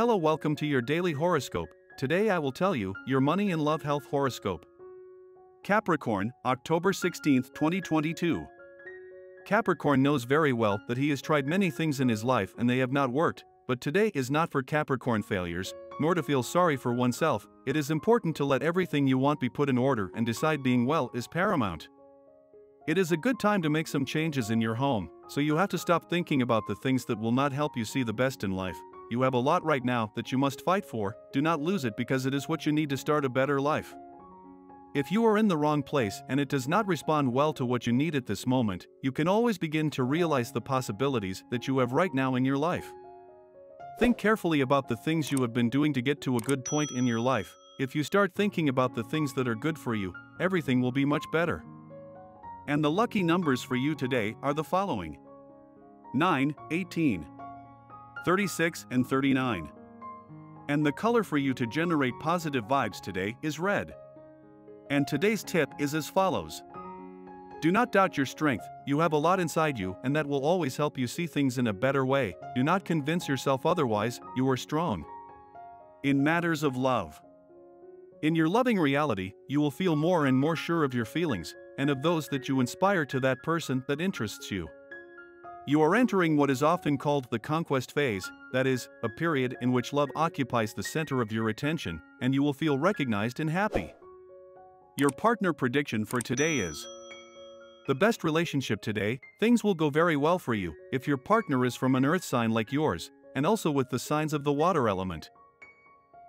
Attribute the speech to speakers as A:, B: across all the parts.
A: Hello, welcome to your daily horoscope. Today I will tell you your money and love health horoscope. Capricorn, October 16, 2022. Capricorn knows very well that he has tried many things in his life and they have not worked, but today is not for Capricorn failures, nor to feel sorry for oneself. It is important to let everything you want be put in order and decide being well is paramount. It is a good time to make some changes in your home, so you have to stop thinking about the things that will not help you see the best in life. You have a lot right now that you must fight for, do not lose it because it is what you need to start a better life. If you are in the wrong place and it does not respond well to what you need at this moment, you can always begin to realize the possibilities that you have right now in your life. Think carefully about the things you have been doing to get to a good point in your life. If you start thinking about the things that are good for you, everything will be much better. And the lucky numbers for you today are the following 9, 18, 36, and 39. And the color for you to generate positive vibes today is red. And today's tip is as follows Do not doubt your strength, you have a lot inside you, and that will always help you see things in a better way. Do not convince yourself otherwise, you are strong. In matters of love, in your loving reality, you will feel more and more sure of your feelings, and of those that you inspire to that person that interests you. You are entering what is often called the conquest phase, that is, a period in which love occupies the center of your attention, and you will feel recognized and happy. Your partner prediction for today is The best relationship today, things will go very well for you if your partner is from an earth sign like yours, and also with the signs of the water element.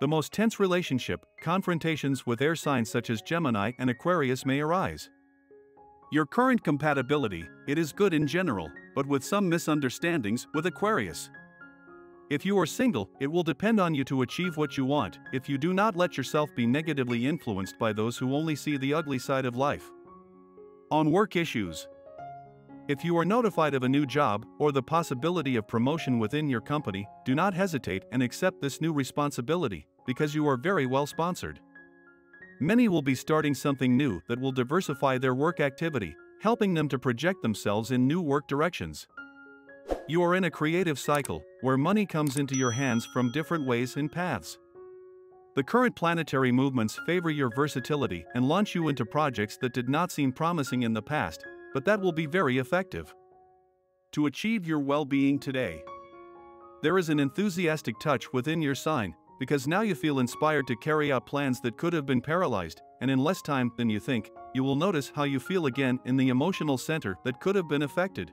A: The most tense relationship, confrontations with air signs such as Gemini and Aquarius may arise. Your current compatibility, it is good in general, but with some misunderstandings with Aquarius. If you are single, it will depend on you to achieve what you want if you do not let yourself be negatively influenced by those who only see the ugly side of life. On work issues, if you are notified of a new job or the possibility of promotion within your company, do not hesitate and accept this new responsibility because you are very well sponsored. Many will be starting something new that will diversify their work activity, helping them to project themselves in new work directions. You are in a creative cycle where money comes into your hands from different ways and paths. The current planetary movements favor your versatility and launch you into projects that did not seem promising in the past, but that will be very effective. To achieve your well being today, there is an enthusiastic touch within your sign because now you feel inspired to carry out plans that could have been paralyzed, and in less time than you think, you will notice how you feel again in the emotional center that could have been affected.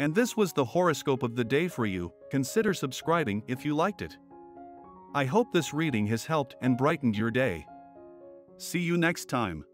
A: And this was the horoscope of the day for you. Consider subscribing if you liked it. I hope this reading has helped and brightened your day. See you next time.